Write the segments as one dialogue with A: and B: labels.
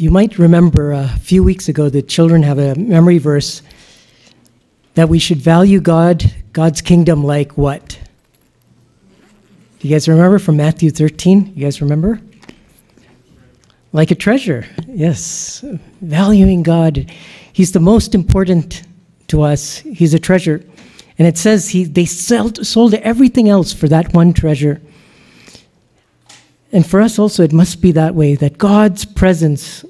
A: You might remember uh, a few weeks ago the children have a memory verse that we should value God, God's kingdom, like what? Do you guys remember from Matthew 13? You guys remember? Like a treasure, yes. Valuing God. He's the most important to us. He's a treasure. And it says he, they sold, sold everything else for that one treasure. And for us also, it must be that way that God's presence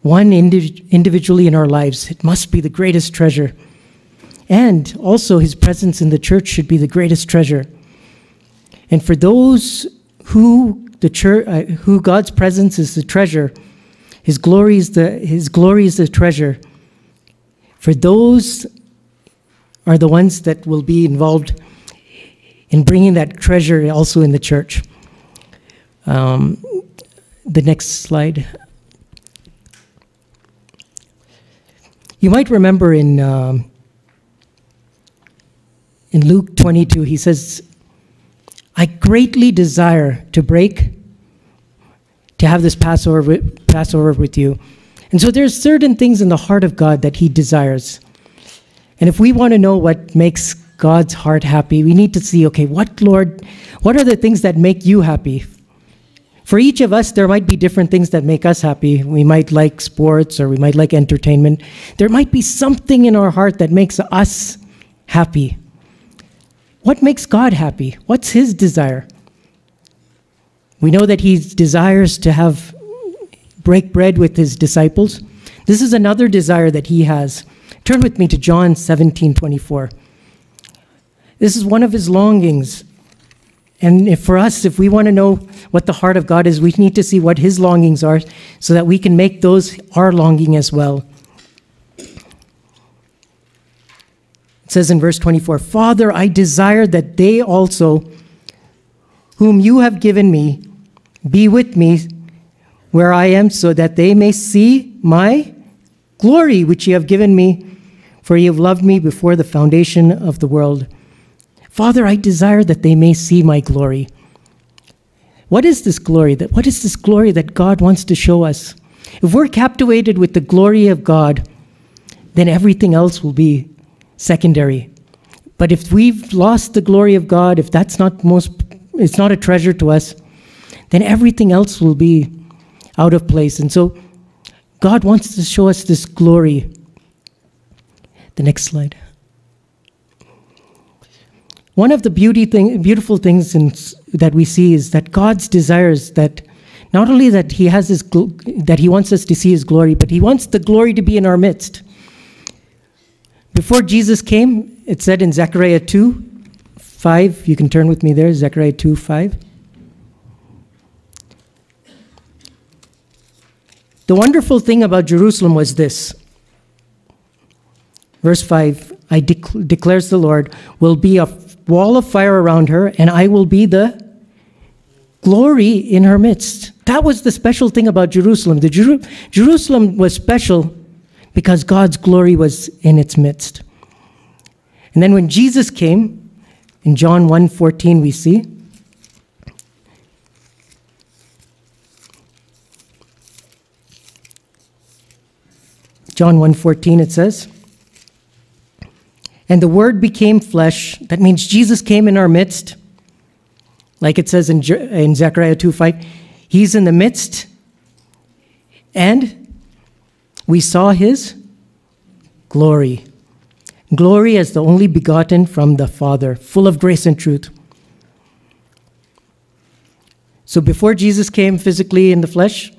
A: one indi- individually in our lives. It must be the greatest treasure. And also, his presence in the church should be the greatest treasure. And for those who the church, uh, who God's presence is the treasure, his glory is the his glory is the treasure. For those are the ones that will be involved in bringing that treasure also in the church. Um, the next slide. You might remember in, um, in Luke 22, he says, I greatly desire to break, to have this Passover, Passover with you. And so there's certain things in the heart of God that he desires. And if we want to know what makes God's heart happy, we need to see, okay, what, Lord, what are the things that make you happy? For each of us, there might be different things that make us happy. We might like sports or we might like entertainment. There might be something in our heart that makes us happy. What makes God happy? What's his desire? We know that he desires to have break bread with his disciples. This is another desire that he has. Turn with me to John 17 24. This is one of his longings and for us, if we want to know what the heart of God is, we need to see what His longings are so that we can make those our longing as well. It says in verse 24 Father, I desire that they also, whom you have given me, be with me where I am, so that they may see my glory which you have given me, for you have loved me before the foundation of the world. Father, I desire that they may see my glory. What is this glory? That what is this glory that God wants to show us? If we're captivated with the glory of God, then everything else will be secondary. But if we've lost the glory of God, if that's not most it's not a treasure to us, then everything else will be out of place. And so God wants to show us this glory. The next slide. One of the beauty thing, beautiful things in, that we see is that God's desires that not only that He has His that He wants us to see His glory, but He wants the glory to be in our midst. Before Jesus came, it said in Zechariah 2 5, you can turn with me there, Zechariah 2 5. The wonderful thing about Jerusalem was this. Verse 5 I dec- declares the Lord, will be a wall of fire around her, and I will be the glory in her midst. That was the special thing about Jerusalem. The Jeru- Jerusalem was special because God's glory was in its midst. And then when Jesus came, in John 1:14 we see John 1:14 it says and the Word became flesh. That means Jesus came in our midst. Like it says in, in Zechariah 2 5, He's in the midst. And we saw His glory. Glory as the only begotten from the Father, full of grace and truth. So before Jesus came physically in the flesh,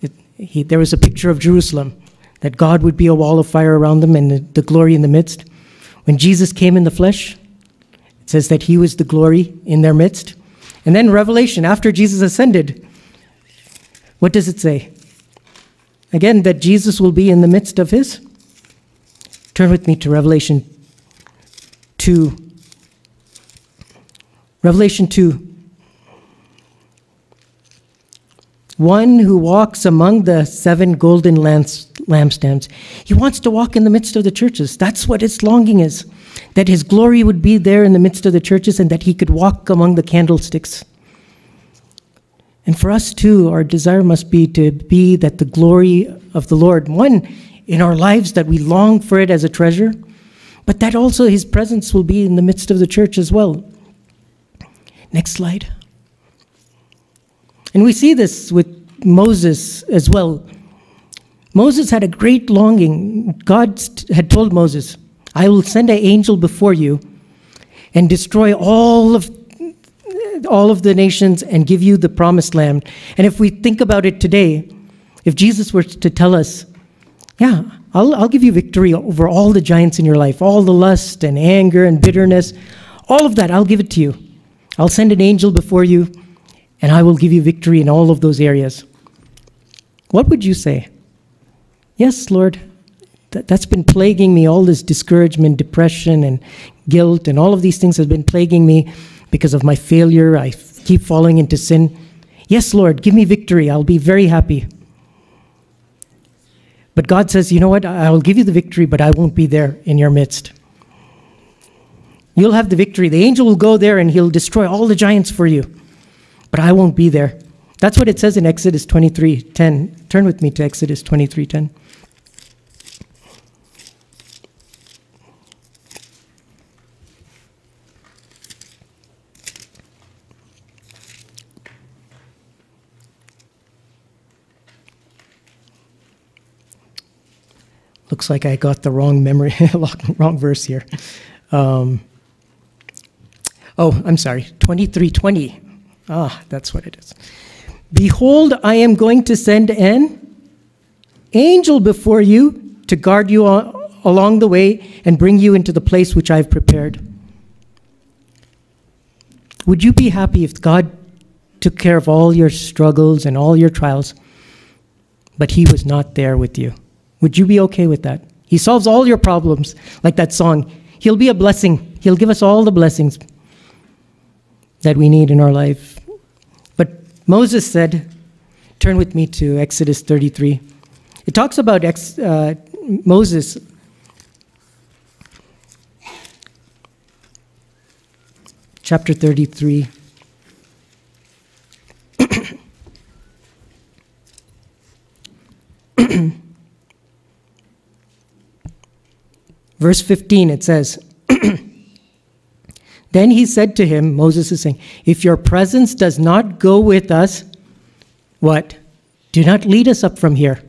A: it, he, there was a picture of Jerusalem, that God would be a wall of fire around them and the, the glory in the midst. When Jesus came in the flesh, it says that he was the glory in their midst. And then Revelation, after Jesus ascended, what does it say? Again, that Jesus will be in the midst of his. Turn with me to Revelation 2. Revelation 2. One who walks among the seven golden lamps lampstands. He wants to walk in the midst of the churches. That's what his longing is. that his glory would be there in the midst of the churches and that he could walk among the candlesticks. And for us too, our desire must be to be that the glory of the Lord, one, in our lives, that we long for it as a treasure, but that also his presence will be in the midst of the church as well. Next slide. And we see this with Moses as well. Moses had a great longing. God had told Moses, I will send an angel before you and destroy all of all of the nations and give you the promised land. And if we think about it today, if Jesus were to tell us, yeah, I'll, I'll give you victory over all the giants in your life, all the lust and anger and bitterness, all of that, I'll give it to you. I'll send an angel before you, and I will give you victory in all of those areas. What would you say? Yes, Lord, that, that's been plaguing me. All this discouragement, depression, and guilt, and all of these things have been plaguing me because of my failure. I keep falling into sin. Yes, Lord, give me victory. I'll be very happy. But God says, you know what? I will give you the victory, but I won't be there in your midst. You'll have the victory. The angel will go there and he'll destroy all the giants for you, but I won't be there. That's what it says in Exodus 23:10. Turn with me to Exodus 23:10. Looks like I got the wrong memory, wrong verse here. Um, oh, I'm sorry, 2320. Ah, that's what it is. Behold, I am going to send an angel before you to guard you along the way and bring you into the place which I've prepared. Would you be happy if God took care of all your struggles and all your trials, but He was not there with you? Would you be okay with that? He solves all your problems, like that song. He'll be a blessing. He'll give us all the blessings that we need in our life. But Moses said, turn with me to Exodus 33. It talks about ex, uh, Moses. Chapter 33. Verse 15, it says, Then he said to him, Moses is saying, If your presence does not go with us, what? Do not lead us up from here.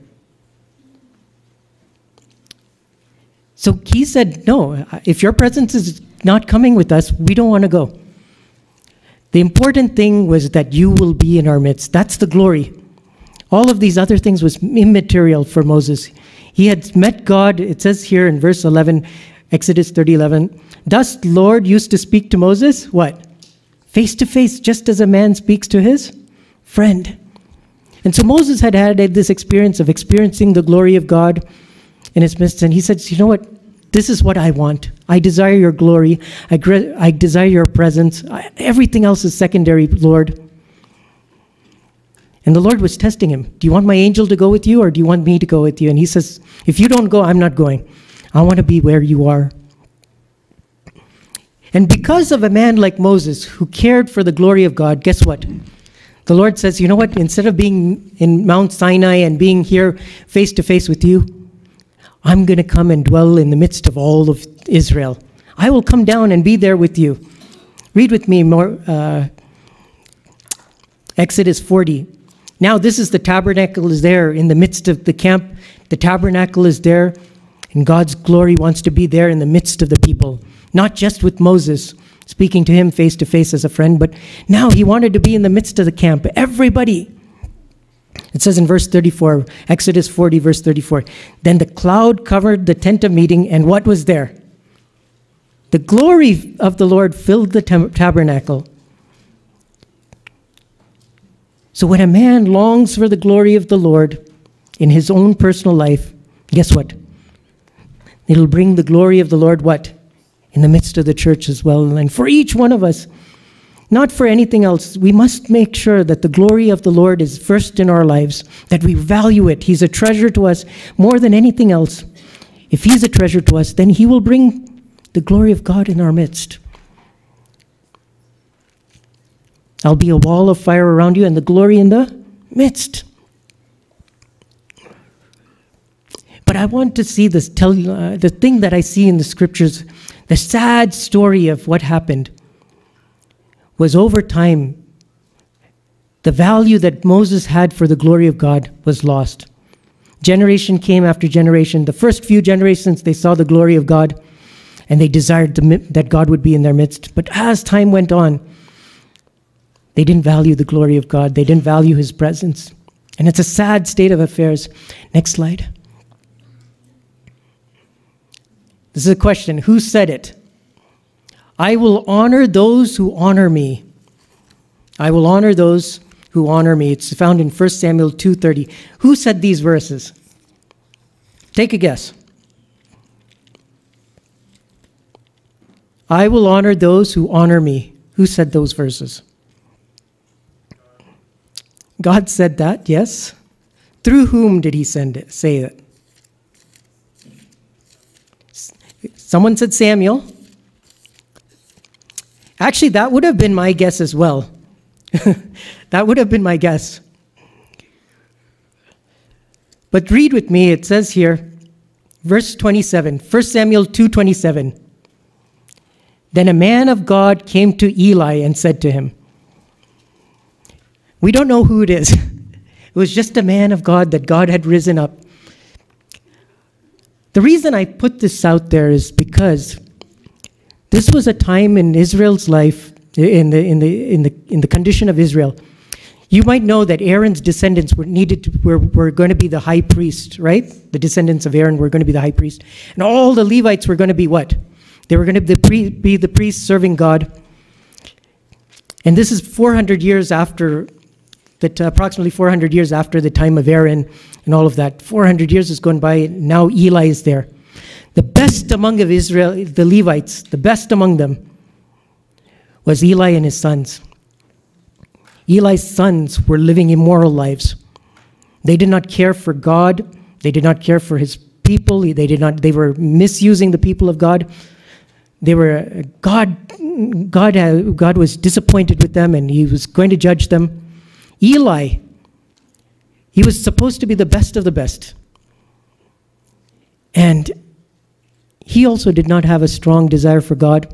A: So he said, No, if your presence is not coming with us, we don't want to go. The important thing was that you will be in our midst. That's the glory. All of these other things was immaterial for Moses. He had met God, it says here in verse 11, Exodus 30 11. Thus, Lord used to speak to Moses, what? Face to face, just as a man speaks to his friend. And so Moses had had this experience of experiencing the glory of God in his midst. And he said, You know what? This is what I want. I desire your glory. I, I desire your presence. I, everything else is secondary, Lord. And the Lord was testing him. Do you want my angel to go with you or do you want me to go with you? And he says, If you don't go, I'm not going. I want to be where you are. And because of a man like Moses who cared for the glory of God, guess what? The Lord says, You know what? Instead of being in Mount Sinai and being here face to face with you, I'm going to come and dwell in the midst of all of Israel. I will come down and be there with you. Read with me more uh, Exodus 40. Now, this is the tabernacle is there in the midst of the camp. The tabernacle is there, and God's glory wants to be there in the midst of the people, not just with Moses speaking to him face to face as a friend, but now he wanted to be in the midst of the camp. Everybody. It says in verse 34, Exodus 40, verse 34, then the cloud covered the tent of meeting, and what was there? The glory of the Lord filled the tabernacle. So when a man longs for the glory of the Lord in his own personal life, guess what? It'll bring the glory of the Lord what? In the midst of the church as well. And for each one of us, not for anything else, we must make sure that the glory of the Lord is first in our lives, that we value it. He's a treasure to us more than anything else. If He's a treasure to us, then He will bring the glory of God in our midst. I'll be a wall of fire around you and the glory in the midst. But I want to see this, tell uh, the thing that I see in the scriptures, the sad story of what happened was over time, the value that Moses had for the glory of God was lost. Generation came after generation. The first few generations, they saw the glory of God and they desired that God would be in their midst. But as time went on, they didn't value the glory of God, they didn't value his presence. And it's a sad state of affairs. Next slide. This is a question Who said it? I will honor those who honor me. I will honor those who honor me. It's found in 1 Samuel 2:30. Who said these verses? Take a guess. I will honor those who honor me. Who said those verses? God said that, yes. Through whom did he send it, say it? Someone said Samuel. Actually, that would have been my guess as well. that would have been my guess. But read with me, it says here, verse 27, 1 Samuel 2:27. Then a man of God came to Eli and said to him, We don't know who it is. It was just a man of God that God had risen up. The reason I put this out there is because this was a time in Israel's life, in the, in the, in the, in the condition of Israel, you might know that Aaron's descendants were needed to, were, were going to be the high priest, right? The descendants of Aaron were going to be the high priest. And all the Levites were going to be what? They were going to be be the priests serving God. And this is 400 years after, that uh, approximately 400 years after the time of Aaron and all of that. 400 years has gone by, now Eli is there. The best among of Israel, the Levites, the best among them was Eli and his sons. Eli's sons were living immoral lives. They did not care for God. They did not care for his people. They did not. They were misusing the people of God. They were God. God. God was disappointed with them, and He was going to judge them. Eli. He was supposed to be the best of the best, and he also did not have a strong desire for God.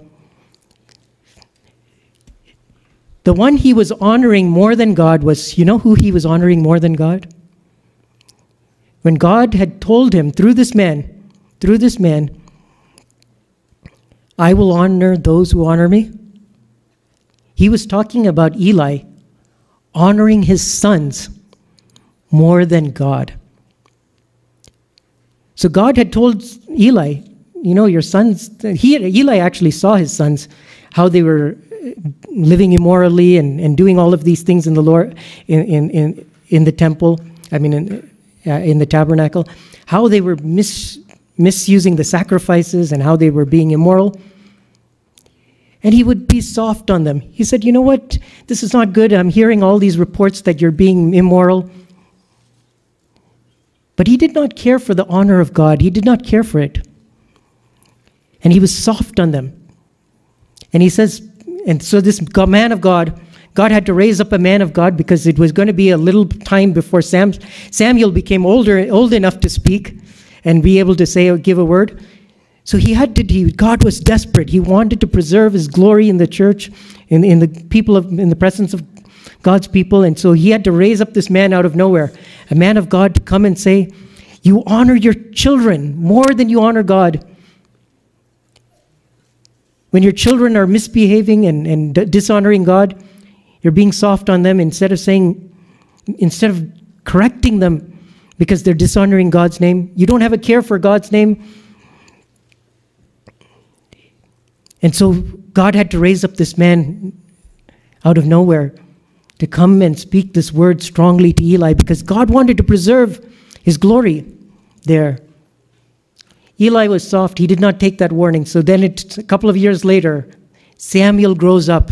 A: The one he was honoring more than God was, you know who he was honoring more than God? When God had told him through this man, through this man, I will honor those who honor me. He was talking about Eli honoring his sons more than God. So God had told Eli, you know, your sons, he, Eli actually saw his sons, how they were living immorally and, and doing all of these things in the Lord, in, in, in, in the temple, I mean, in, uh, in the tabernacle, how they were mis, misusing the sacrifices and how they were being immoral. And he would be soft on them. He said, You know what? This is not good. I'm hearing all these reports that you're being immoral. But he did not care for the honor of God, he did not care for it. And he was soft on them. And he says, and so this man of God, God had to raise up a man of God because it was going to be a little time before Sam, Samuel became older, old enough to speak and be able to say or give a word. So he had to, he, God was desperate. He wanted to preserve his glory in the church, in, in the people of, in the presence of God's people. And so he had to raise up this man out of nowhere, a man of God to come and say, You honor your children more than you honor God. When your children are misbehaving and, and dishonoring God, you're being soft on them instead of saying, instead of correcting them because they're dishonoring God's name. You don't have a care for God's name. And so God had to raise up this man out of nowhere to come and speak this word strongly to Eli because God wanted to preserve his glory there. Eli was soft. He did not take that warning. So then, a couple of years later, Samuel grows up,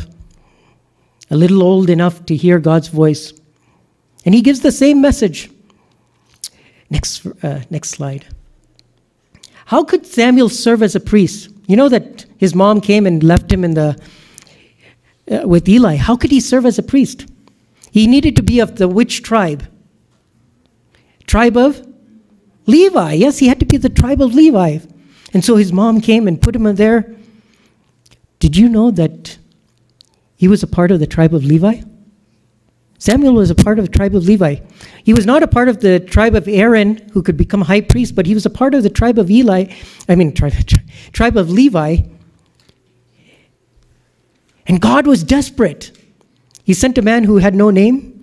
A: a little old enough to hear God's voice. And he gives the same message. Next, uh, next slide. How could Samuel serve as a priest? You know that his mom came and left him in the uh, with Eli. How could he serve as a priest? He needed to be of the which tribe? Tribe of Levi. Yes, he had to be the tribe of Levi. And so his mom came and put him there. Did you know that he was a part of the tribe of Levi? Samuel was a part of the tribe of Levi. He was not a part of the tribe of Aaron, who could become high priest, but he was a part of the tribe of Eli, I mean, tribe, tribe of Levi. And God was desperate. He sent a man who had no name.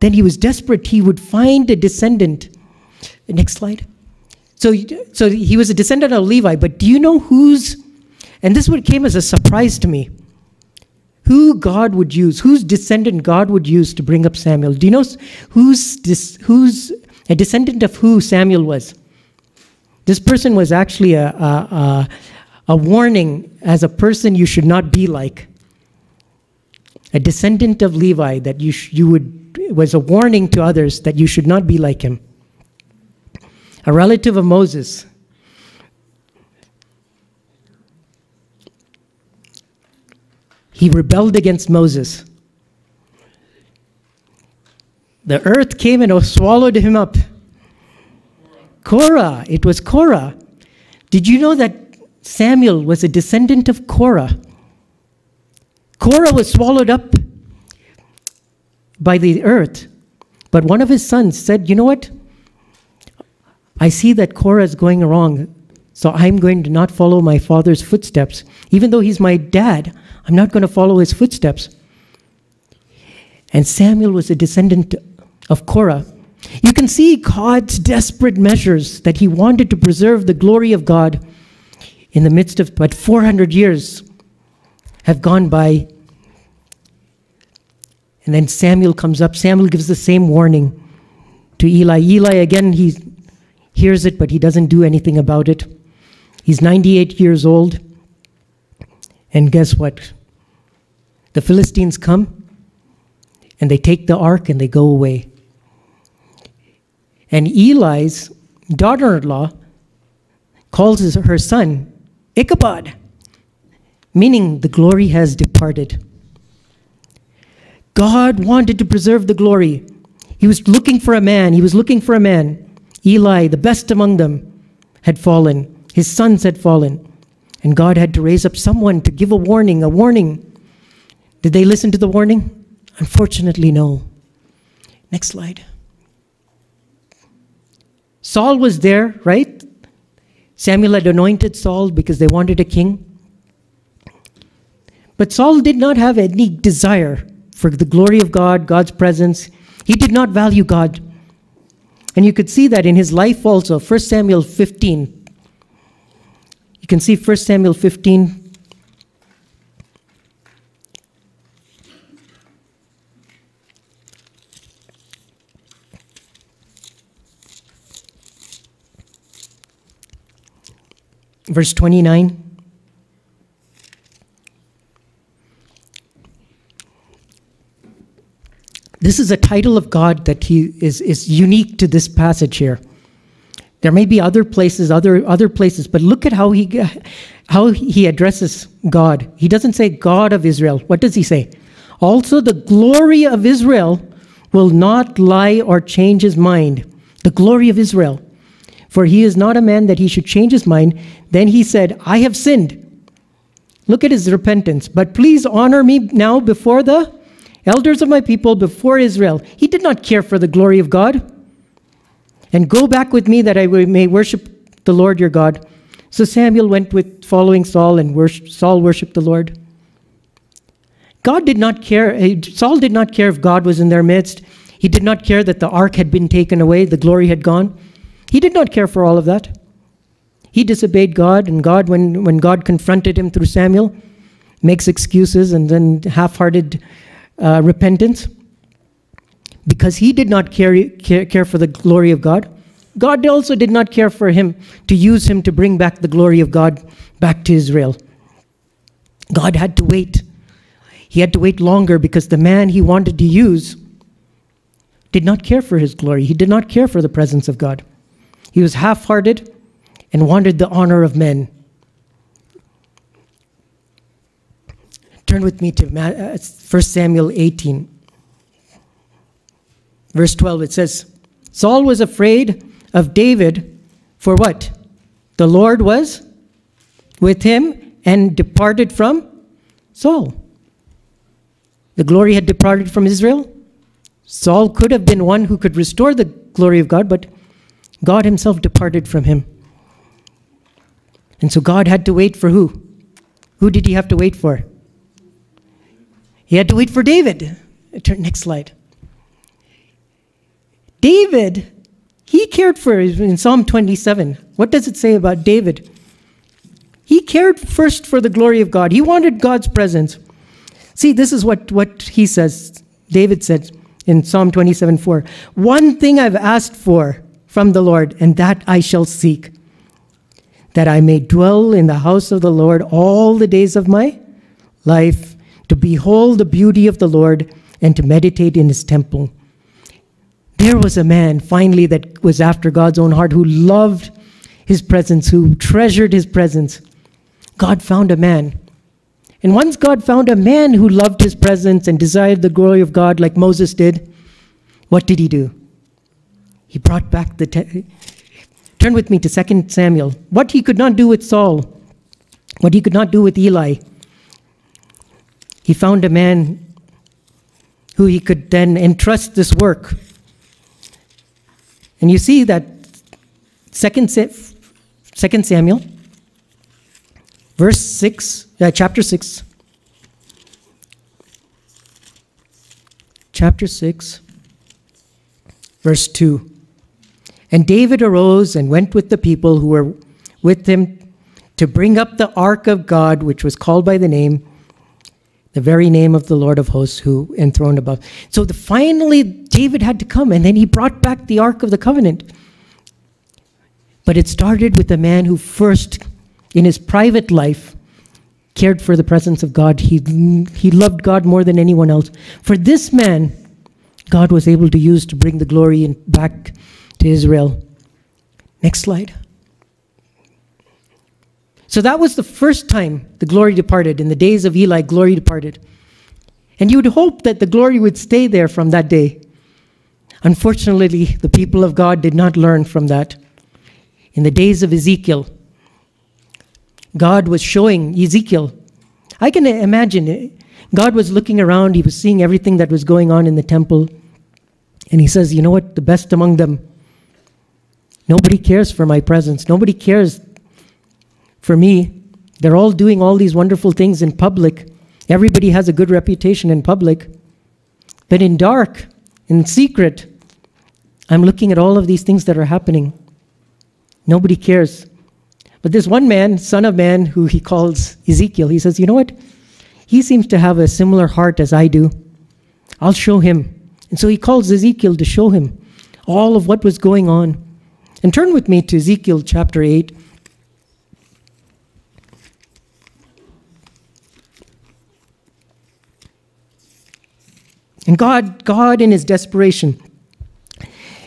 A: Then he was desperate. He would find a descendant. Next slide. So, so he was a descendant of Levi, but do you know whose, and this would came as a surprise to me who God would use, whose descendant God would use to bring up Samuel. Do you know who's, who's a descendant of who Samuel was? This person was actually a, a, a, a warning as a person you should not be like. A descendant of Levi that you, you would, was a warning to others that you should not be like him. A relative of Moses. He rebelled against Moses. The earth came and swallowed him up. Korah, it was Korah. Did you know that Samuel was a descendant of Korah? Korah was swallowed up by the earth, but one of his sons said, You know what? I see that Korah is going wrong, so I'm going to not follow my father's footsteps. Even though he's my dad, I'm not going to follow his footsteps. And Samuel was a descendant of Korah. You can see God's desperate measures that he wanted to preserve the glory of God in the midst of, but 400 years have gone by. And then Samuel comes up. Samuel gives the same warning to Eli. Eli, again, he hears it, but he doesn't do anything about it. He's 98 years old. And guess what? The Philistines come and they take the ark and they go away. And Eli's daughter in law calls her son Ichabod, meaning the glory has departed. God wanted to preserve the glory. He was looking for a man. He was looking for a man. Eli, the best among them, had fallen. His sons had fallen. And God had to raise up someone to give a warning, a warning did they listen to the warning? Unfortunately, no. Next slide. Saul was there, right? Samuel had anointed Saul because they wanted a king. But Saul did not have any desire for the glory of God, God's presence. He did not value God. And you could see that in his life also. 1 Samuel 15. You can see 1 Samuel 15, verse 29. This is a title of God that he is, is unique to this passage here. There may be other places, other, other places, but look at how he, how he addresses God. He doesn't say God of Israel. What does he say? Also, the glory of Israel will not lie or change his mind. The glory of Israel. For he is not a man that he should change his mind. Then he said, I have sinned. Look at his repentance. But please honor me now before the elders of my people, before Israel. He did not care for the glory of God. And go back with me that I may worship the Lord your God. So Samuel went with following Saul, and worship, Saul worshiped the Lord. God did not care, eh, Saul did not care if God was in their midst. He did not care that the ark had been taken away, the glory had gone. He did not care for all of that. He disobeyed God, and God, when, when God confronted him through Samuel, makes excuses and then half hearted uh, repentance. Because he did not care, care, care for the glory of God, God also did not care for him to use him to bring back the glory of God back to Israel. God had to wait. He had to wait longer because the man he wanted to use did not care for his glory. He did not care for the presence of God. He was half hearted and wanted the honor of men. Turn with me to 1 uh, Samuel 18. Verse 12, it says, Saul was afraid of David for what? The Lord was with him and departed from Saul. The glory had departed from Israel. Saul could have been one who could restore the glory of God, but God himself departed from him. And so God had to wait for who? Who did he have to wait for? He had to wait for David. Next slide. David, he cared for in Psalm 27. What does it say about David? He cared first for the glory of God. He wanted God's presence. See, this is what, what he says. David said in Psalm 27 4 One thing I've asked for from the Lord, and that I shall seek, that I may dwell in the house of the Lord all the days of my life, to behold the beauty of the Lord and to meditate in his temple. There was a man, finally, that was after God's own heart, who loved his presence, who treasured his presence. God found a man. And once God found a man who loved his presence and desired the glory of God like Moses did, what did he do? He brought back the. Turn with me to 2 Samuel. What he could not do with Saul, what he could not do with Eli, he found a man who he could then entrust this work. And you see that 2 Samuel, verse 6, uh, chapter 6. Chapter 6, verse 2. And David arose and went with the people who were with him to bring up the ark of God, which was called by the name, the very name of the Lord of hosts who enthroned above. So the, finally, David had to come, and then he brought back the ark of the covenant. But it started with a man who first, in his private life, cared for the presence of God. He, he loved God more than anyone else. For this man, God was able to use to bring the glory in, back to Israel. Next slide. So that was the first time the glory departed. In the days of Eli, glory departed. And you would hope that the glory would stay there from that day. Unfortunately, the people of God did not learn from that. In the days of Ezekiel, God was showing Ezekiel. I can imagine it. God was looking around, he was seeing everything that was going on in the temple. And he says, You know what? The best among them Nobody cares for my presence. Nobody cares for me. They're all doing all these wonderful things in public. Everybody has a good reputation in public. But in dark, in secret, I'm looking at all of these things that are happening. Nobody cares. But this one man, son of man, who he calls Ezekiel, he says, You know what? He seems to have a similar heart as I do. I'll show him. And so he calls Ezekiel to show him all of what was going on. And turn with me to Ezekiel chapter 8. And God, God in his desperation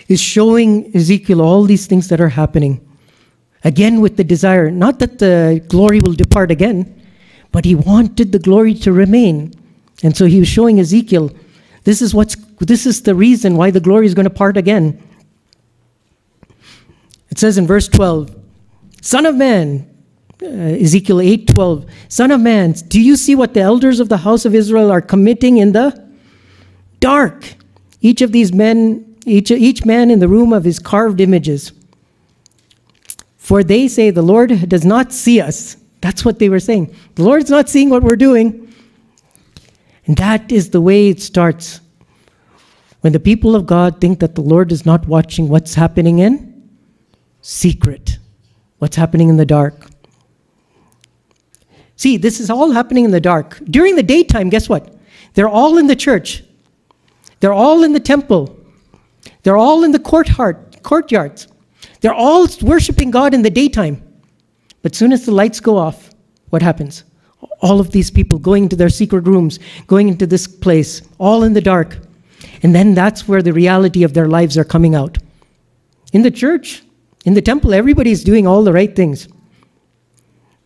A: is showing Ezekiel all these things that are happening. Again with the desire, not that the glory will depart again, but he wanted the glory to remain. And so he was showing Ezekiel, this is what's this is the reason why the glory is going to part again. It says in verse 12, Son of man, uh, Ezekiel 8:12, Son of man, do you see what the elders of the house of Israel are committing in the dark? Each of these men, each, each man in the room of his carved images. For they say, The Lord does not see us. That's what they were saying. The Lord's not seeing what we're doing. And that is the way it starts. When the people of God think that the Lord is not watching what's happening in secret, what's happening in the dark. See, this is all happening in the dark. During the daytime, guess what? They're all in the church. They're all in the temple. They're all in the courtyard, courtyards. They're all worshiping God in the daytime. But soon as the lights go off, what happens? All of these people going into their secret rooms, going into this place, all in the dark. And then that's where the reality of their lives are coming out. In the church, in the temple, everybody's doing all the right things.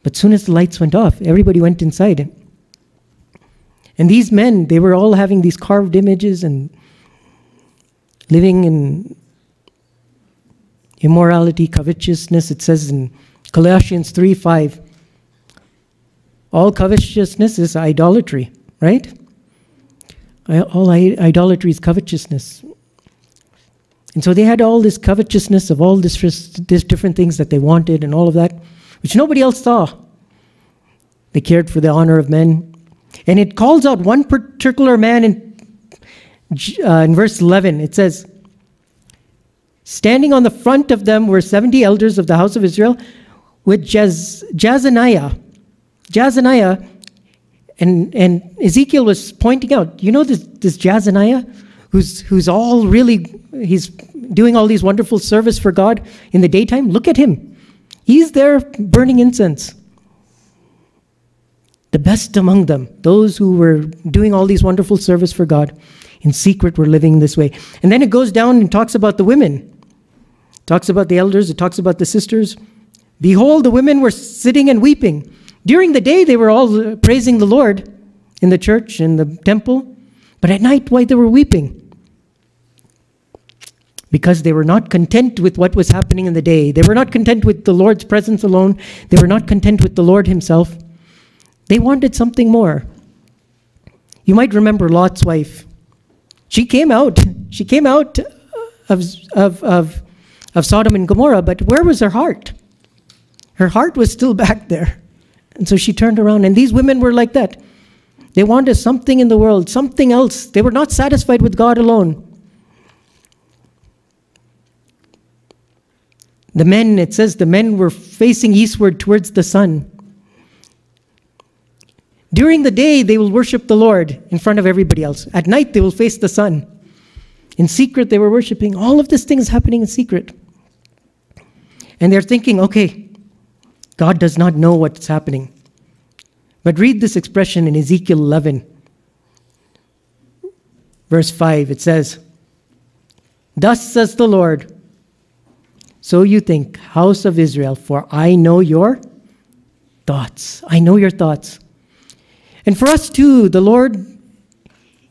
A: But soon as the lights went off, everybody went inside. And these men, they were all having these carved images and living in immorality, covetousness. It says in Colossians 3 5, all covetousness is idolatry, right? All idolatry is covetousness. And so they had all this covetousness of all this, this different things that they wanted and all of that, which nobody else saw. They cared for the honor of men. And it calls out one particular man in, uh, in verse 11. It says, Standing on the front of them were 70 elders of the house of Israel with Jaz- Jazaniah. Jazaniah, and, and Ezekiel was pointing out, you know this, this who's, who's all really, he's doing all these wonderful service for God in the daytime? Look at him. He's there burning incense. The best among them, those who were doing all these wonderful service for God, in secret were living this way. And then it goes down and talks about the women. It talks about the elders, it talks about the sisters. Behold, the women were sitting and weeping. During the day, they were all praising the Lord in the church, in the temple. But at night, why they were weeping? Because they were not content with what was happening in the day. They were not content with the Lord's presence alone. They were not content with the Lord Himself. They wanted something more. You might remember Lot's wife. She came out. She came out of, of, of, of Sodom and Gomorrah, but where was her heart? Her heart was still back there. And so she turned around, and these women were like that. They wanted something in the world, something else. They were not satisfied with God alone. The men, it says, the men were facing eastward towards the sun. During the day, they will worship the Lord in front of everybody else. At night, they will face the sun. In secret, they were worshiping. All of these things happening in secret. And they're thinking, okay, God does not know what's happening. But read this expression in Ezekiel 11, verse 5. It says, Thus says the Lord, so you think, house of Israel, for I know your thoughts. I know your thoughts. And for us too, the Lord,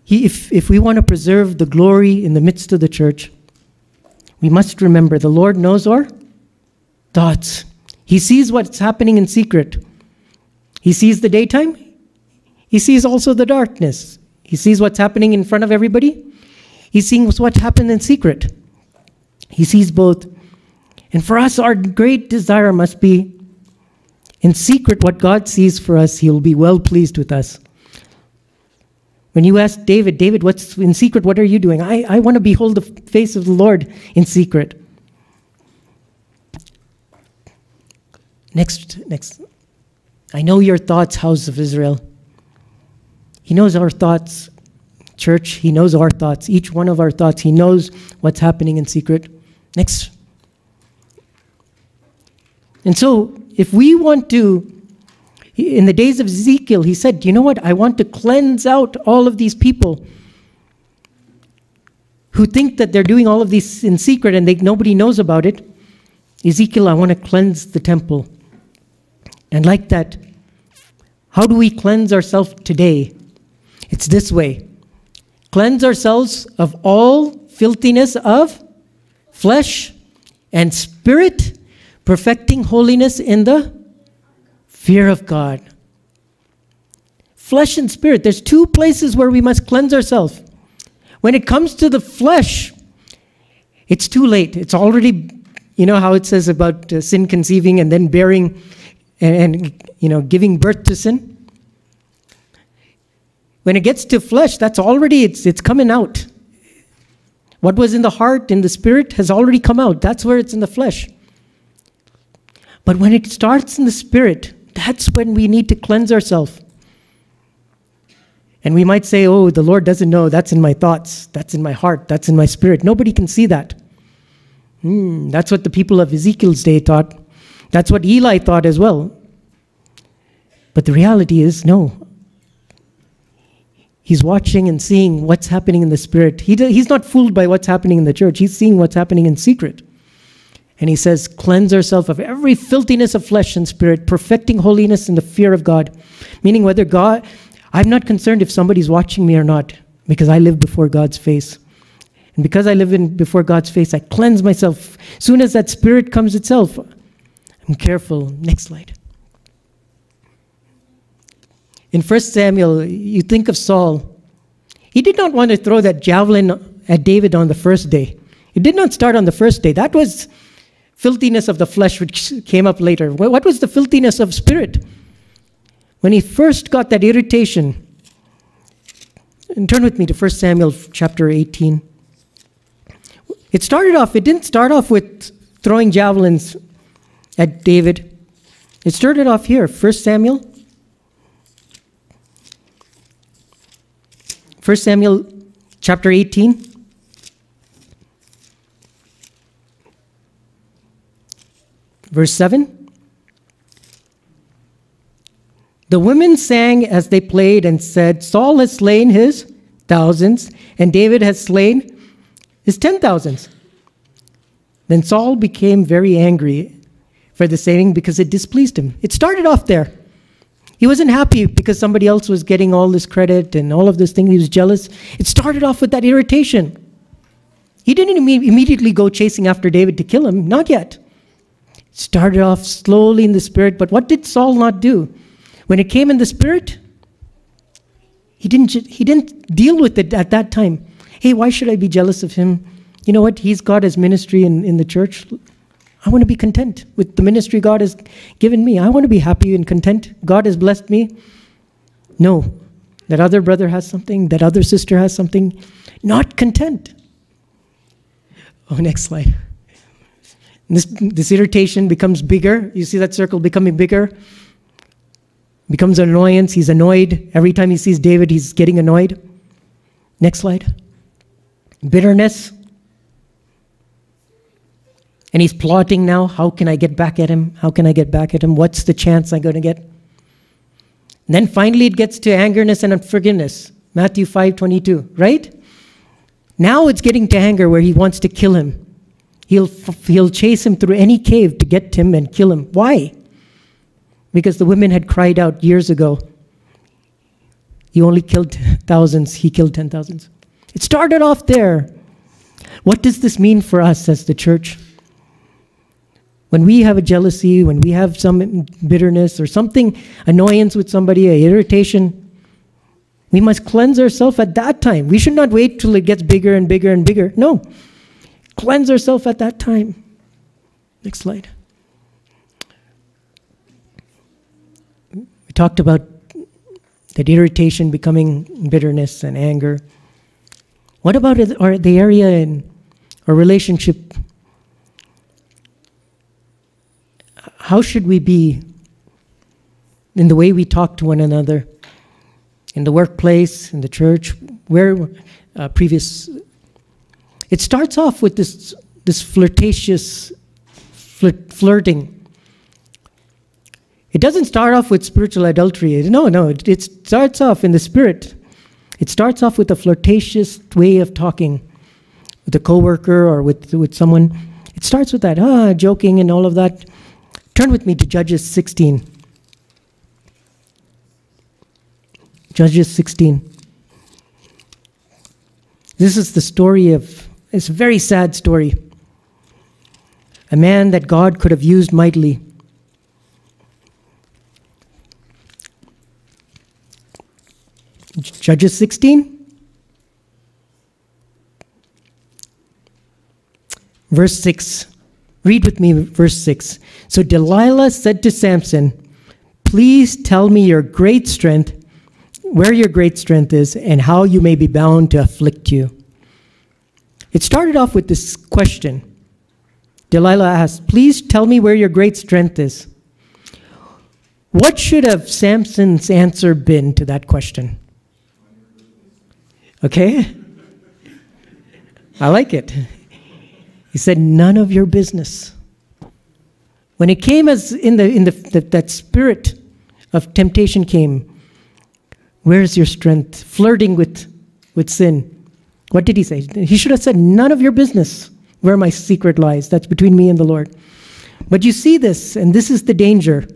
A: he, if, if we want to preserve the glory in the midst of the church, we must remember the Lord knows our thoughts. He sees what's happening in secret. He sees the daytime. He sees also the darkness. He sees what's happening in front of everybody. He's seeing what happened in secret. He sees both. And for us, our great desire must be in secret, what God sees for us, He will be well pleased with us. When you ask David, David, what's in secret? What are you doing? I, I want to behold the face of the Lord in secret. Next, next. I know your thoughts, house of Israel. He knows our thoughts, church. He knows our thoughts, each one of our thoughts. He knows what's happening in secret. Next. And so if we want to, in the days of Ezekiel, he said, you know what? I want to cleanse out all of these people who think that they're doing all of this in secret and they, nobody knows about it. Ezekiel, I want to cleanse the temple. And like that, how do we cleanse ourselves today? It's this way cleanse ourselves of all filthiness of flesh and spirit perfecting holiness in the fear of God. Flesh and spirit, there's two places where we must cleanse ourselves. When it comes to the flesh, it's too late. It's already, you know how it says about uh, sin conceiving and then bearing and, and, you know, giving birth to sin? When it gets to flesh, that's already, it's, it's coming out. What was in the heart, in the spirit, has already come out. That's where it's in the flesh. But when it starts in the spirit, that's when we need to cleanse ourselves. And we might say, oh, the Lord doesn't know. That's in my thoughts. That's in my heart. That's in my spirit. Nobody can see that. Hmm, that's what the people of Ezekiel's day thought. That's what Eli thought as well. But the reality is, no. He's watching and seeing what's happening in the spirit. He, he's not fooled by what's happening in the church, he's seeing what's happening in secret. And he says, Cleanse ourselves of every filthiness of flesh and spirit, perfecting holiness in the fear of God. Meaning, whether God, I'm not concerned if somebody's watching me or not because I live before God's face. And because I live in before God's face, I cleanse myself. As soon as that spirit comes itself, I'm careful. Next slide. In 1 Samuel, you think of Saul. He did not want to throw that javelin at David on the first day. It did not start on the first day. That was filthiness of the flesh, which came up later. What was the filthiness of spirit? When he first got that irritation, and turn with me to 1 Samuel chapter 18. It started off, it didn't start off with throwing javelins at David. It started off here, 1 Samuel. 1 Samuel chapter 18. Verse 7. The women sang as they played and said, Saul has slain his thousands, and David has slain his ten thousands. Then Saul became very angry for the saying because it displeased him. It started off there. He wasn't happy because somebody else was getting all this credit and all of this thing. He was jealous. It started off with that irritation. He didn't immediately go chasing after David to kill him, not yet. Started off slowly in the spirit, but what did Saul not do? When it came in the spirit, he didn't, he didn't deal with it at that time. Hey, why should I be jealous of him? You know what? He's got his ministry in, in the church. I want to be content with the ministry God has given me. I want to be happy and content. God has blessed me. No, that other brother has something, that other sister has something. Not content. Oh, next slide. This, this irritation becomes bigger. You see that circle becoming bigger? becomes an annoyance. He's annoyed. Every time he sees David, he's getting annoyed. Next slide. Bitterness. And he's plotting now. How can I get back at him? How can I get back at him? What's the chance I'm going to get? And then finally it gets to angerness and unforgiveness. Matthew 5:22, right? Now it's getting to anger where he wants to kill him. He'll, he'll chase him through any cave to get him and kill him. Why? because the women had cried out years ago. He only killed thousands, he killed ten thousands. It started off there. What does this mean for us as the church? When we have a jealousy, when we have some bitterness or something, annoyance with somebody, a irritation, we must cleanse ourselves at that time. We should not wait till it gets bigger and bigger and bigger. No. Cleanse ourselves at that time. Next slide. We talked about that irritation becoming bitterness and anger. What about the area in our relationship? How should we be in the way we talk to one another? In the workplace, in the church, where uh, previous. It starts off with this, this flirtatious flirt, flirting it doesn't start off with spiritual adultery. No, no, it, it starts off in the spirit. It starts off with a flirtatious way of talking with a coworker or with, with someone. It starts with that, ah, joking and all of that. Turn with me to Judges 16. Judges 16. This is the story of, it's a very sad story. A man that God could have used mightily Judges 16. Verse 6. Read with me verse 6. So Delilah said to Samson, Please tell me your great strength, where your great strength is, and how you may be bound to afflict you. It started off with this question. Delilah asked, Please tell me where your great strength is. What should have Samson's answer been to that question? Okay? I like it. He said, None of your business. When it came as in the in the, the that spirit of temptation came, where's your strength? Flirting with with sin. What did he say? He should have said, None of your business where my secret lies. That's between me and the Lord. But you see this, and this is the danger.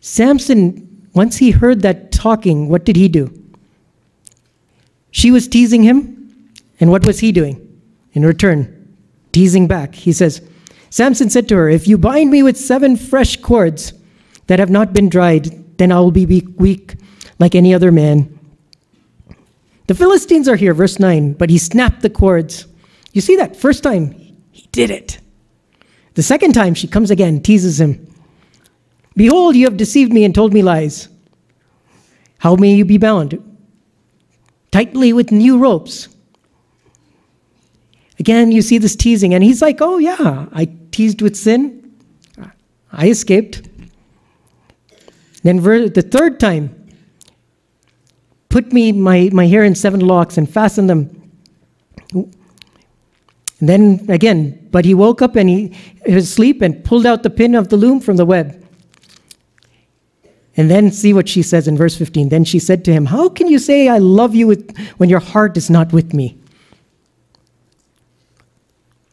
A: Samson once he heard that talking, what did he do? She was teasing him, and what was he doing? In return, teasing back. He says, Samson said to her, If you bind me with seven fresh cords that have not been dried, then I will be weak like any other man. The Philistines are here, verse 9, but he snapped the cords. You see that? First time, he did it. The second time, she comes again, teases him. Behold, you have deceived me and told me lies. How may you be bound? Tightly with new ropes. Again, you see this teasing, and he's like, Oh, yeah, I teased with sin. I escaped. Then the third time, put me my, my hair in seven locks and fasten them. And then again, but he woke up and he, was asleep and pulled out the pin of the loom from the web. And then see what she says in verse 15. Then she said to him, How can you say I love you with, when your heart is not with me?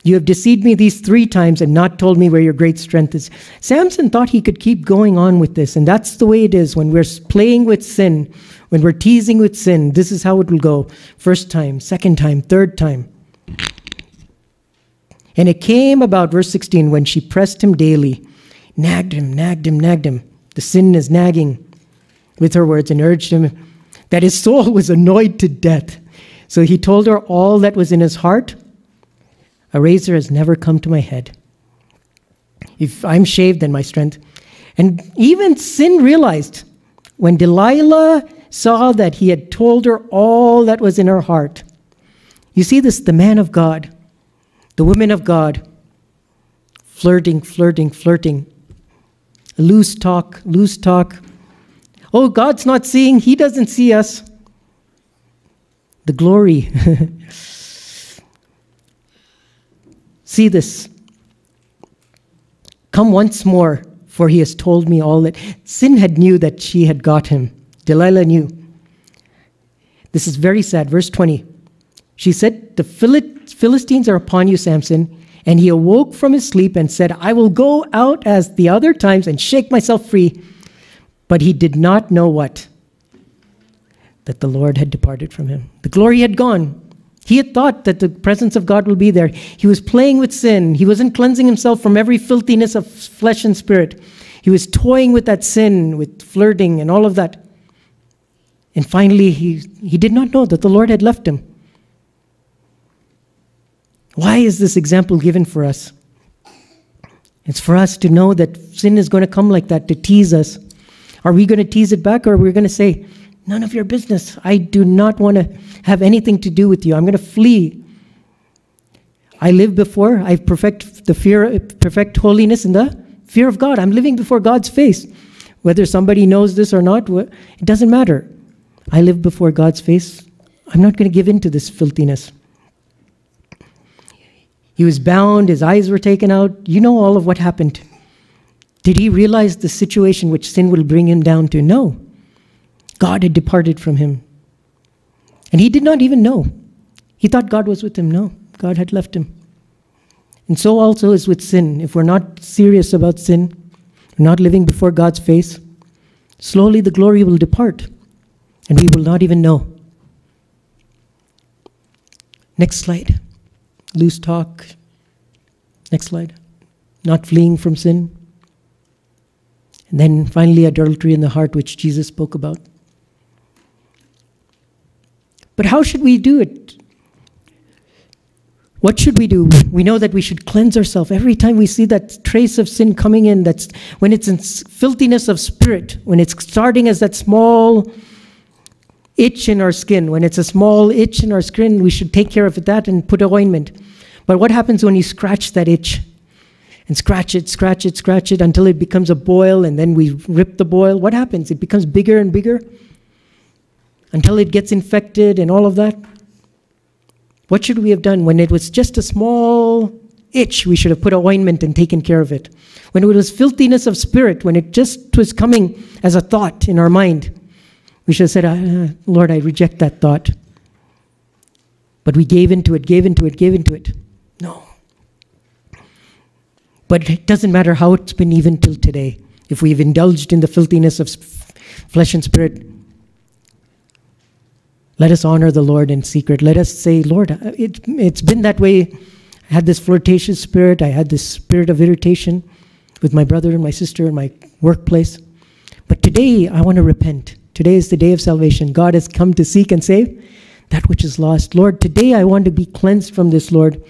A: You have deceived me these three times and not told me where your great strength is. Samson thought he could keep going on with this, and that's the way it is when we're playing with sin, when we're teasing with sin. This is how it will go first time, second time, third time. And it came about, verse 16, when she pressed him daily, nagged him, nagged him, nagged him. The sin is nagging with her words and urged him that his soul was annoyed to death. So he told her all that was in his heart a razor has never come to my head. If I'm shaved, then my strength. And even sin realized when Delilah saw that he had told her all that was in her heart. You see this, the man of God, the woman of God, flirting, flirting, flirting, loose talk, loose talk. Oh, God's not seeing, He doesn't see us. The glory. See this. Come once more, for he has told me all that. Sin had knew that she had got him. Delilah knew. This is very sad. Verse 20. She said, The Philistines are upon you, Samson. And he awoke from his sleep and said, I will go out as the other times and shake myself free. But he did not know what? That the Lord had departed from him. The glory had gone. He had thought that the presence of God will be there. He was playing with sin. He wasn't cleansing himself from every filthiness of flesh and spirit. He was toying with that sin, with flirting and all of that. And finally, he, he did not know that the Lord had left him. Why is this example given for us? It's for us to know that sin is going to come like that to tease us. Are we going to tease it back or are we going to say, None of your business. I do not want to have anything to do with you. I'm going to flee. I live before, I perfect the fear, perfect holiness in the fear of God. I'm living before God's face. Whether somebody knows this or not, it doesn't matter. I live before God's face. I'm not going to give in to this filthiness. He was bound, his eyes were taken out. You know all of what happened. Did he realize the situation which sin will bring him down to? No. God had departed from him. And he did not even know. He thought God was with him. No, God had left him. And so also is with sin. If we're not serious about sin, not living before God's face, slowly the glory will depart and we will not even know. Next slide. Loose talk. Next slide. Not fleeing from sin. And then finally, adultery in the heart, which Jesus spoke about. But how should we do it? What should we do? We know that we should cleanse ourselves. Every time we see that trace of sin coming in, that's when it's in filthiness of spirit, when it's starting as that small itch in our skin, when it's a small itch in our skin, we should take care of that and put ointment. But what happens when you scratch that itch? And scratch it, scratch it, scratch it until it becomes a boil, and then we rip the boil. What happens? It becomes bigger and bigger until it gets infected and all of that? What should we have done when it was just a small itch? We should have put a ointment and taken care of it. When it was filthiness of spirit, when it just was coming as a thought in our mind, we should have said, uh, Lord, I reject that thought. But we gave into it, gave into it, gave into it. No. But it doesn't matter how it's been even till today. if we've indulged in the filthiness of flesh and spirit, let us honor the Lord in secret. Let us say, Lord, uh, it, it's been that way. I had this flirtatious spirit. I had this spirit of irritation with my brother and my sister and my workplace. But today, I want to repent. Today is the day of salvation. God has come to seek and save that which is lost. Lord, today I want to be cleansed from this, Lord.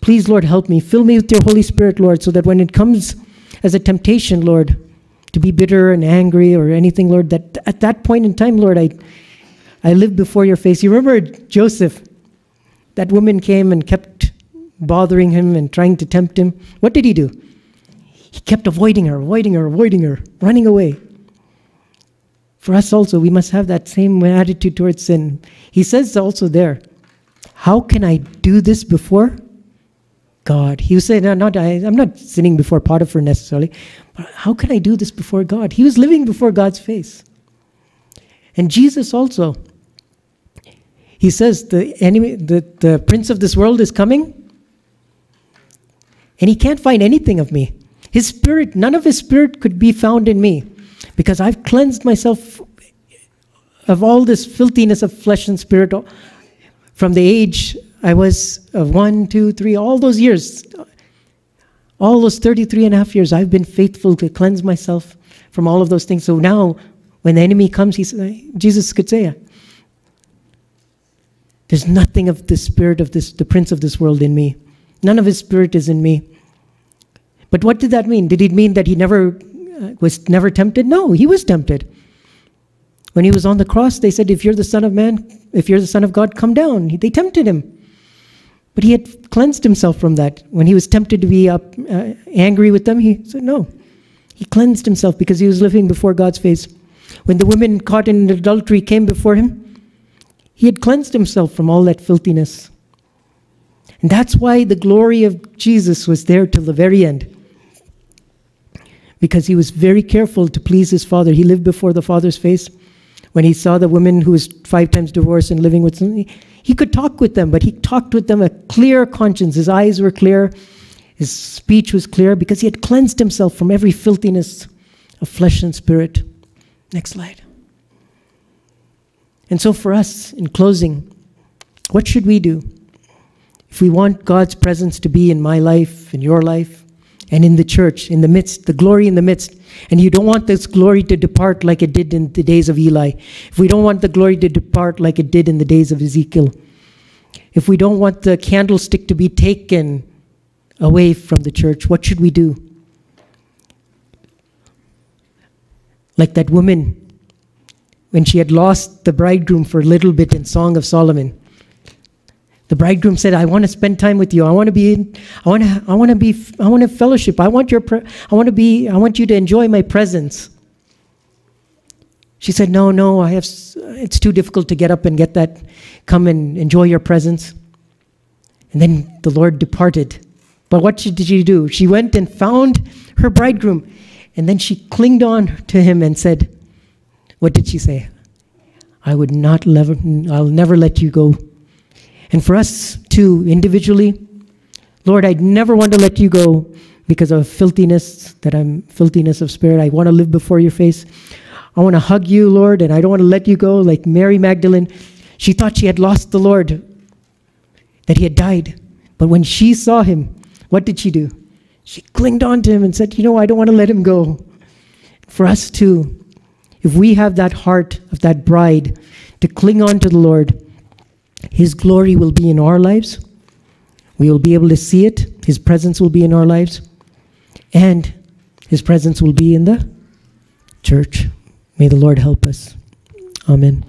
A: Please, Lord, help me. Fill me with your Holy Spirit, Lord, so that when it comes as a temptation, Lord, to be bitter and angry or anything, Lord, that at that point in time, Lord, I, I live before your face. You remember Joseph? That woman came and kept bothering him and trying to tempt him. What did he do? He kept avoiding her, avoiding her, avoiding her, running away. For us also, we must have that same attitude towards sin. He says also there, How can I do this before God? He was saying, no, not, I, I'm not sinning before Potiphar necessarily, but how can I do this before God? He was living before God's face. And Jesus also, he says, the enemy, the, the prince of this world is coming, and he can't find anything of me. His spirit, none of his spirit could be found in me because I've cleansed myself of all this filthiness of flesh and spirit from the age I was of one, two, three, all those years, all those 33 and a half years, I've been faithful to cleanse myself from all of those things. So now, when the enemy comes, he, says, Jesus could say, There's nothing of the spirit of this, the prince of this world in me. None of his spirit is in me. But what did that mean? Did it mean that he never uh, was never tempted? No, he was tempted. When he was on the cross, they said, If you're the Son of Man, if you're the Son of God, come down. They tempted him. But he had cleansed himself from that. When he was tempted to be up, uh, angry with them, he said, No. He cleansed himself because he was living before God's face. When the women caught in adultery came before him, he had cleansed himself from all that filthiness. And that's why the glory of Jesus was there till the very end because he was very careful to please his father. He lived before the father's face. When he saw the woman who was five times divorced and living with somebody, he could talk with them, but he talked with them a clear conscience. His eyes were clear, his speech was clear because he had cleansed himself from every filthiness of flesh and spirit. Next slide. And so, for us, in closing, what should we do? If we want God's presence to be in my life, in your life, and in the church, in the midst, the glory in the midst. And you don't want this glory to depart like it did in the days of Eli. If we don't want the glory to depart like it did in the days of Ezekiel. If we don't want the candlestick to be taken away from the church, what should we do? Like that woman when she had lost the bridegroom for a little bit in Song of Solomon. The bridegroom said, I want to spend time with you. I want to be, in, I want to, I want to be, I want to fellowship. I want your, I want to be, I want you to enjoy my presence. She said, No, no, I have, it's too difficult to get up and get that, come and enjoy your presence. And then the Lord departed. But what did she do? She went and found her bridegroom. And then she clinged on to him and said, What did she say? I would not, never, I'll never let you go and for us too, individually, Lord, I'd never want to let you go because of filthiness, that I'm filthiness of spirit. I want to live before your face. I want to hug you, Lord, and I don't want to let you go like Mary Magdalene. She thought she had lost the Lord, that he had died. But when she saw him, what did she do? She clinged on to him and said, You know, I don't want to let him go. For us too, if we have that heart of that bride to cling on to the Lord, his glory will be in our lives. We will be able to see it. His presence will be in our lives. And His presence will be in the church. May the Lord help us. Amen.